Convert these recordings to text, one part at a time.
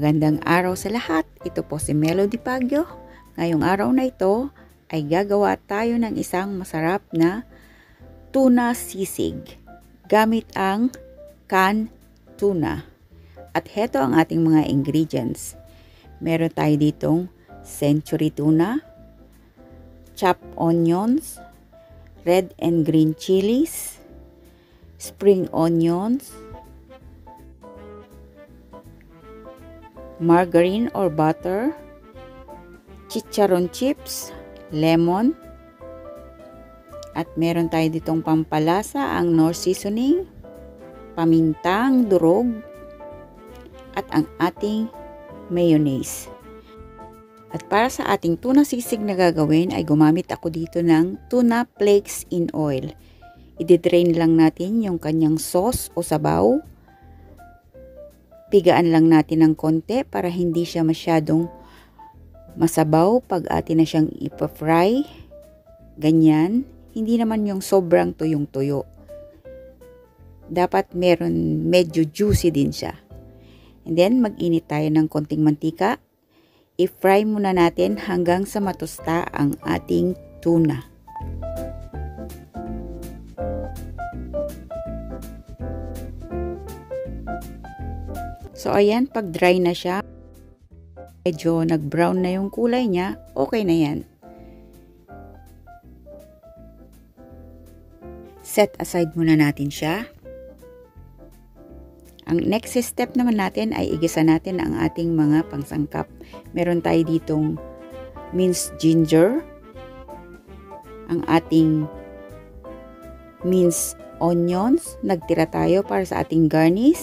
Magandang araw sa lahat. Ito po si Melody Pagyo. Ngayong araw na ito ay gagawa tayo ng isang masarap na tuna sisig gamit ang canned tuna. At heto ang ating mga ingredients. Meron tayo ditong century tuna, chopped onions, red and green chilies, spring onions, margarine or butter, chicharon chips, lemon, at meron tayo ditong pampalasa ang nor seasoning, pamintang durog, at ang ating mayonnaise. At para sa ating tuna sisig na gagawin ay gumamit ako dito ng tuna flakes in oil. I-drain lang natin yung kanyang sauce o sabaw pigaan lang natin ng konti para hindi siya masyadong masabaw pag atin na siyang ipa-fry. Ganyan. Hindi naman yung sobrang tuyong-tuyo. Dapat meron medyo juicy din siya. And then mag-init tayo ng konting mantika. I-fry muna natin hanggang sa matusta ang ating tuna. So, ayan, pag dry na siya, medyo nag-brown na yung kulay niya, okay na yan. Set aside muna natin siya. Ang next step naman natin ay igisa natin ang ating mga pangsangkap. Meron tayo ditong minced ginger, ang ating minced onions, nagtira tayo para sa ating garnish,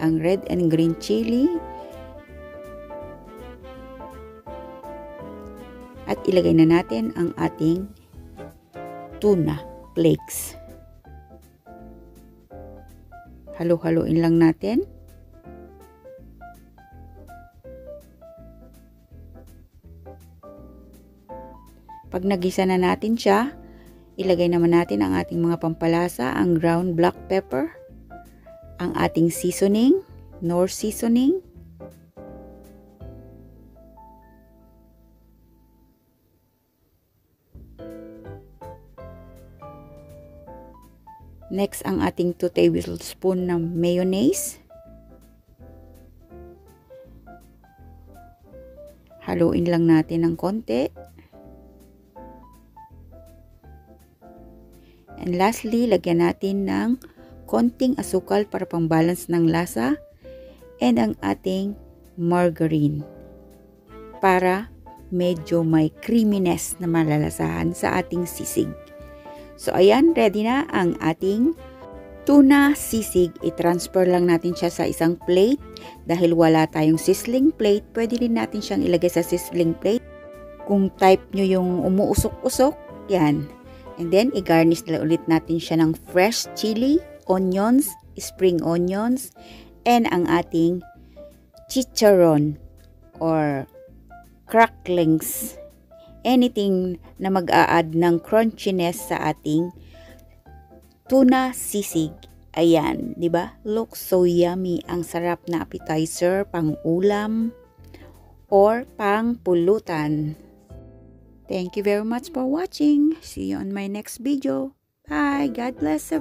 ang red and green chili at ilagay na natin ang ating tuna flakes. Halo-haloin lang natin. Pag nagisa na natin siya, ilagay naman natin ang ating mga pampalasa, ang ground black pepper, ang ating seasoning, nor seasoning. Next, ang ating 2 tablespoon ng mayonnaise. Haluin lang natin ng konti. And lastly, lagyan natin ng konting asukal para pang-balance ng lasa, and ang ating margarine para medyo may creaminess na malalasahan sa ating sisig. So ayan, ready na ang ating tuna sisig. I-transfer lang natin siya sa isang plate. Dahil wala tayong sizzling plate, pwede din natin siyang ilagay sa sizzling plate. Kung type nyo yung umuusok-usok, yan. And then, i-garnish na ulit natin siya ng fresh chili onions, spring onions, and ang ating chicharon or cracklings. Anything na mag-a-add ng crunchiness sa ating tuna sisig. Ayan, 'di ba? Looks so yummy. Ang sarap na appetizer, pang ulam or pang pulutan. Thank you very much for watching. See you on my next video. Bye. God bless everyone.